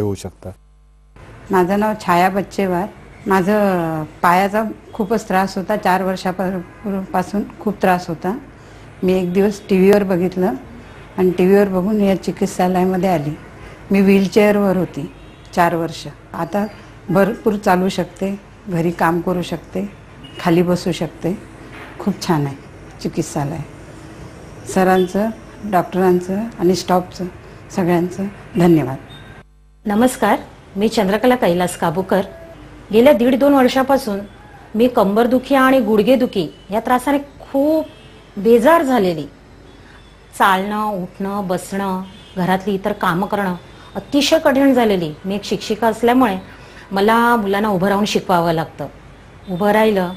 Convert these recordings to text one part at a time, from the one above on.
होऊ शकतात. माझं नाव छाया बच्चेवार. माझं पायाचा खूपच त्रास होता. चार वर्षापासून खूप त्रास होता. मी एक दिवस टी व्हीवर बघितलं आणि टी व्हीवर बघून या चिकित्सालयामध्ये आली. मी व्हीलचेअरवर होती चार वर्ष. आता भरपूर चालू शकते घरी काम करू शकते खाली बसू शकते. खूप छान आहे चिकित्सालय. सरांचं डॉक्टरांचं आणि स्टाफचं सगळ्यांचं धन्यवाद. नमस्कार मी चंद्रकला कैलास काबूकर. गेल्या दीड दोन वर्षापासून मी कंबरदुखी आणि गुडघेदुखी या त्रासाने खूप बेजार झालेली. चालणं उठणं बसणं घरातली इतर कामं करणं अतिशय कठीण झालेली. मी एक शिक्षिका असल्यामुळे मला मुलांना उभं राहून शिकवावं लागतं. उभं राहिलं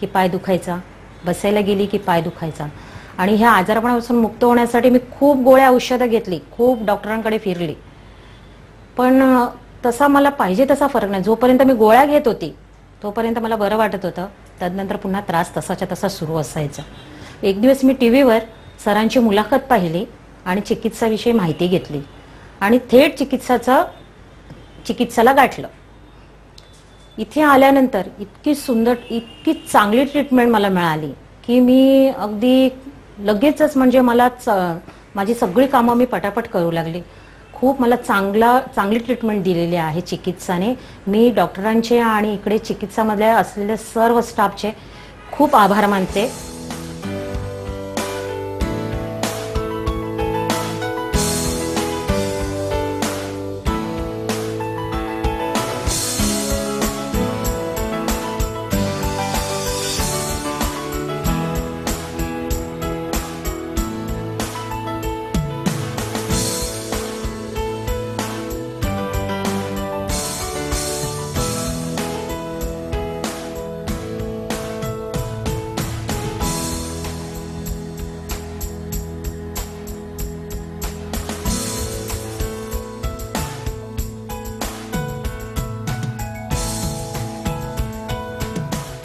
की पाय दुखायचा बसायला गेली की पाय दुखायचा. आणि ह्या आजारपणापासून मुक्त होण्यासाठी मी खूप गोळ्या औषधं घेतली खूप डॉक्टरांकडे फिरली. पण तसा मला पाहिजे तसा फरक नाही. जोपर्यंत मी गोळ्या घेत होती तोपर्यंत मला बरं वाटत होतं. त्यानंतर पुन्हा त्रास तसाच्या तसा सुरू असायचा. एक दिवस मी टी व्हीवर सरांची मुलाखत पाहिली आणि चिकित्साविषयी माहिती घेतली. आणि थेट चिकित्साचं चिकित्साला गाठलं. इथे आल्यानंतर इतकी सुंदर इतकी चांगली ट्रीटमेंट मला मिळाली की मी अगदी लगेचच म्हणजे मला च- माझी सगळी कामं मी पटापट करू लागली. खूप मला चांगला चांगली ट्रीटमेंट दिलेली आहे चिकित्साने. मी डॉक्टरांचे आणि इकडे चिकित्सामधल्या असलेल्या सर्व स्टाफचे खूप आभार मानते.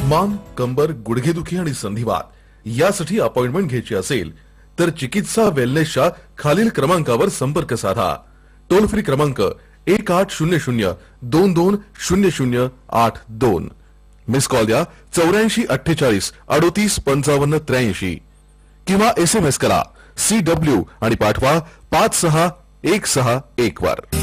मान कंबर गुडघेदुखी आणि संधिवात यासाठी अपॉइंटमेंट घ्यायची असेल तर चिकित्सा वेलनेसच्या खालील क्रमांकावर संपर्क साधा. टोल फ्री क्रमांक एक आठ शून्य शून्य दोन दोन शून्य शून्य आठ दोन. मिस कॉल द्या चौऱ्याऐंशी अठ्ठेचाळीस अडोतीस पंचावन्न त्र्याऐंशी. किंवा एस एम एस करा. सी डब्ल्यू आणि पाठवा पाच सहा एक सहा एक वर.